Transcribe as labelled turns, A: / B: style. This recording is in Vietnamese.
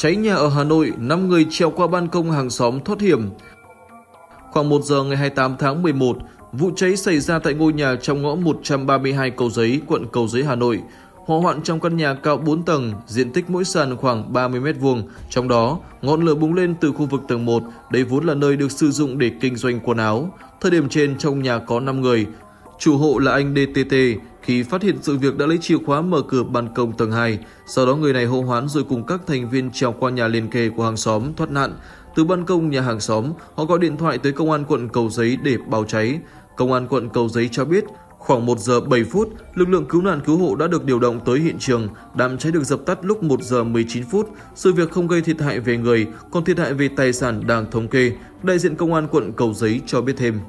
A: Cháy nhà ở Hà Nội, 5 người treo qua ban công hàng xóm thoát hiểm. Khoảng 1 giờ ngày 28 tháng 11, vụ cháy xảy ra tại ngôi nhà trong ngõ 132 Cầu Giấy, quận Cầu Giấy, Hà Nội. Hỏa hoạn trong căn nhà cao 4 tầng, diện tích mỗi sàn khoảng 30 m2. Trong đó, ngọn lửa bùng lên từ khu vực tầng 1, đây vốn là nơi được sử dụng để kinh doanh quần áo. Thời điểm trên trong nhà có 5 người. Chủ hộ là anh DTT, khi phát hiện sự việc đã lấy chìa khóa mở cửa ban công tầng 2. Sau đó người này hô hoán rồi cùng các thành viên trèo qua nhà liền kề của hàng xóm thoát nạn. Từ ban công nhà hàng xóm, họ gọi điện thoại tới công an quận Cầu Giấy để báo cháy. Công an quận Cầu Giấy cho biết Khoảng 1 giờ 7 phút, lực lượng cứu nạn cứu hộ đã được điều động tới hiện trường. Đám cháy được dập tắt lúc 1 giờ 19 phút. Sự việc không gây thiệt hại về người, còn thiệt hại về tài sản đang thống kê. Đại diện công an quận Cầu Giấy cho biết thêm.